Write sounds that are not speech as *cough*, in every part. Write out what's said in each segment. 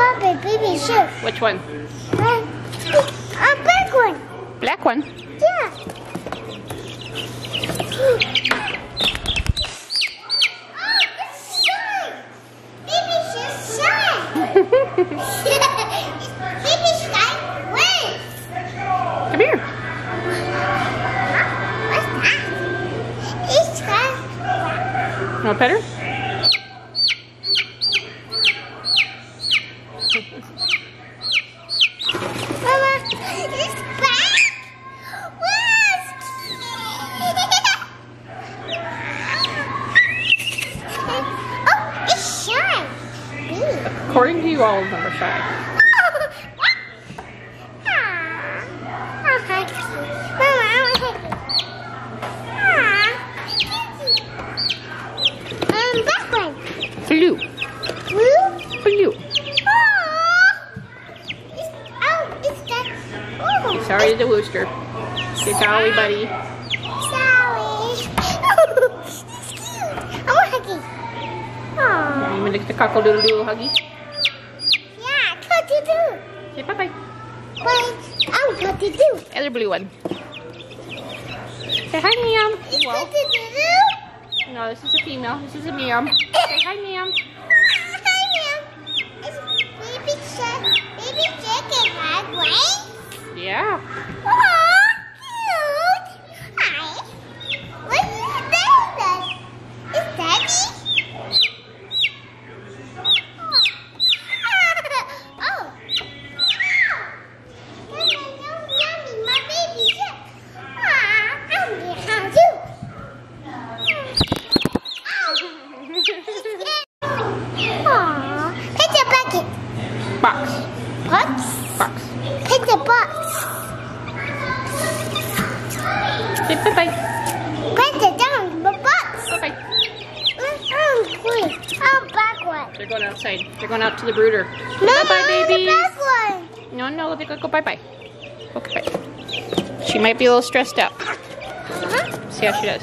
Papa, baby shoe. Which one? Uh, a big one. Black one. Yeah. Oh, it's shine. Baby shoe shine. baby shine wins. Come here. What's that? It's shine. Want to Blue. Blue? Blue. Oh, it's, oh. Oh, Sorry, the rooster. Good golly, buddy. Sorry. *laughs* it's cute. I want to hug you. Want to the cockle-doodle-doo huggy? Say bye-bye. Oh, what to do? Other blue one. Say hi, ma'am. Well, what to do? no, this is a female. This is a ma'am. Say hi, ma'am. Hi, ma'am. It's baby shark. Baby and red wings. Yeah. Oh. Box. Box? Box. Pick the box. Say bye-bye. Put it down the box. Bye-bye. Oh, wait. Oh, back one. They're going outside. They're going out to the brooder. No, Bye-bye, no, babies. The back one. No, no, they gotta go bye-bye. Okay. She might be a little stressed out. Uh-huh. See how she does.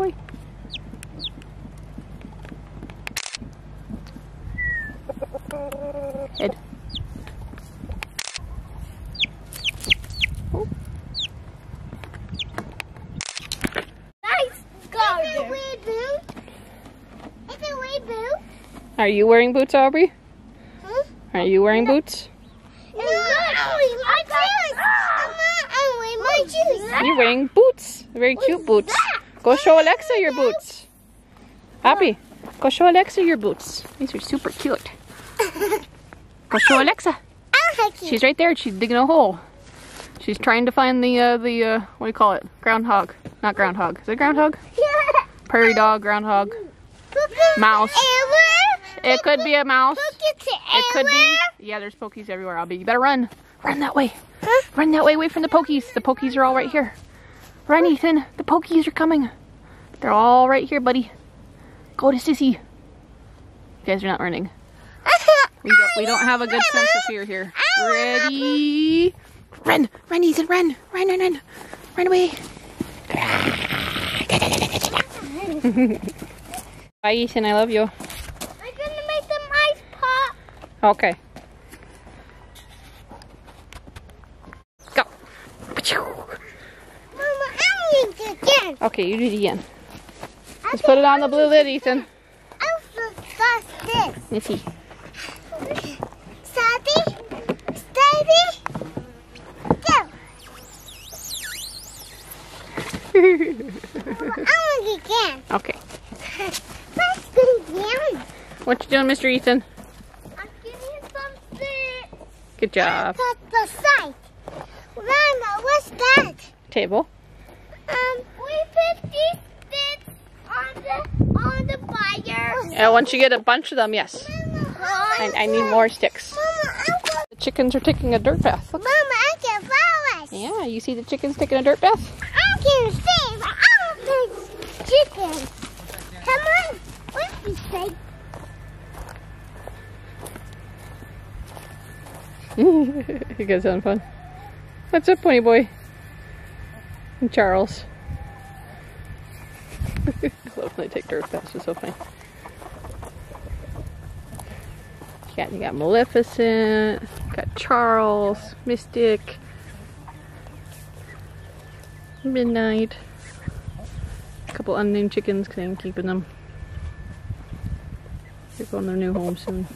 boot? Oh. Is it weird boot? Are you wearing boots, Aubrey? Huh? Are you wearing boots? No, I'm wearing my shoes. Mama, I'm wearing my shoes. You're wearing boots. Very cute boots. Go show Alexa your boots. Aubrey, go show Alexa your boots. These are super cute. Go show Alexa. You. She's right there. She's digging a hole. She's trying to find the uh, the uh, what do you call it? Groundhog. Not groundhog. Is it groundhog? Prairie dog, groundhog, mouse. It could be a mouse. It could be. Yeah, there's pokies everywhere. I'll be. You better run. Run that way. Run that way away from the pokies. The pokies are all right here. Run, Ethan. The pokies are coming. They're all right here, buddy. Go to Sissy. You guys are not running. *laughs* We don't, we don't have a good sense of fear here. Ready? Run! Run, Ethan, run! Run, run, run! Run away! *laughs* Bye, Ethan, I love you. I'm gonna make the mice pop. Okay. Go! Mama, I'm going to again. Okay, you do it again. I Let's put it on the blue lid, Ethan. I'll start this. Let's see. Steady, steady, go. *laughs* I'm again. okay. *laughs* Let's go down. What you doing, Mr. Ethan? I'm giving you some sticks. Good job. The. Mama, what's that? Table. Um, we put these sticks on the on the fire. Uh, once you get a bunch of them, yes. Mama, I, I need more sticks. Mama, The chickens are taking a dirt bath. Look. Mama, I can flowers. Yeah, you see the chickens taking a dirt bath? I can save. I want chicken. Come on. What you say? *laughs* you guys having fun? What's up, Pony Boy? And Charles. *laughs* I love when they take dirt baths. It's so funny. You got, you got Maleficent, got Charles, Mystic, Midnight, a couple unnamed chickens because I'm keeping them. They're going to their new home soon.